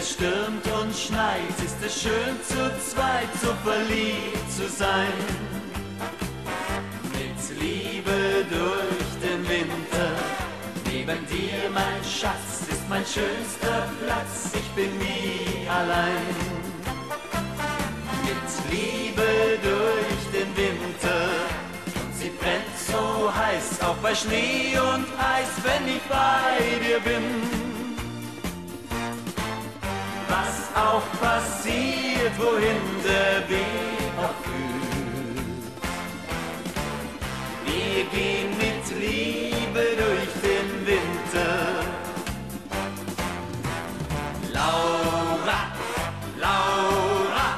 es stürmt und schneit, ist es schön zu zweit, so verliebt zu sein. Mit Liebe durch den Winter, neben dir, mein Schatz, ist mein schönster Platz, ich bin nie allein. Mit Liebe durch den Winter, und sie brennt so heiß, auch bei Schnee und Eis, wenn ich bei dir bin auch passiert, wohin der Weg auch führt. Wir gehen mit Liebe durch den Winter. Laura, Laura,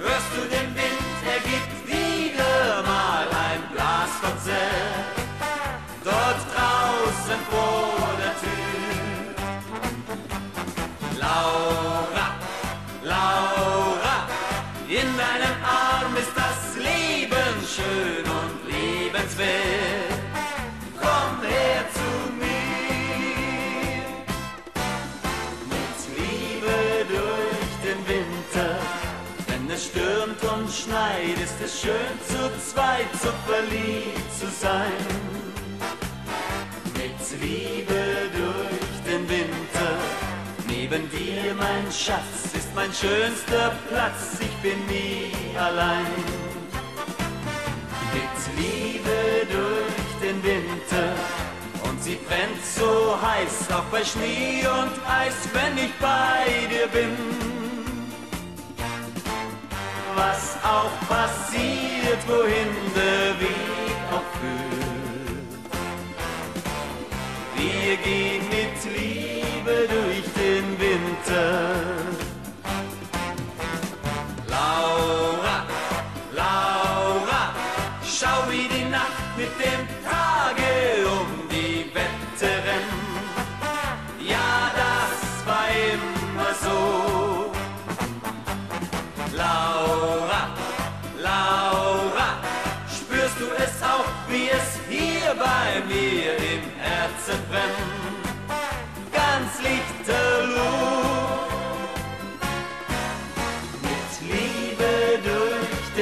hörst du den Wind? Er gibt wieder mal ein Blaskonzert. Dort draußen vor in deinem Arm ist das Leben schön und liebenswert. Komm her zu mir. Mit Liebe durch den Winter, wenn es stürmt und schneit, ist es schön zu zweit, so verliebt zu sein. Mit Liebe dir, mein Schatz, ist mein schönster Platz, ich bin nie allein. Mit Liebe durch den Winter, und sie brennt so heiß, auch bei Schnee und Eis, wenn ich bei dir bin. Was auch passiert, wohin der Weg auch führt. Wir gehen mit Liebe durch den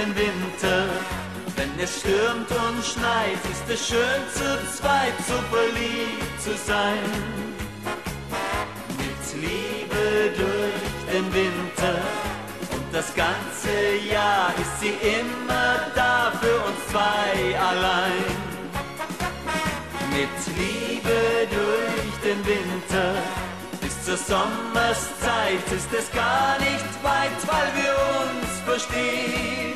den Winter, wenn es stürmt und schneit, ist es schön zu zweit, so verliebt zu sein. Mit Liebe durch den Winter und das ganze Jahr ist sie immer da für uns zwei allein. Mit Liebe durch den Winter bis zur Sommerszeit ist es gar nicht weit, weil wir uns verstehen.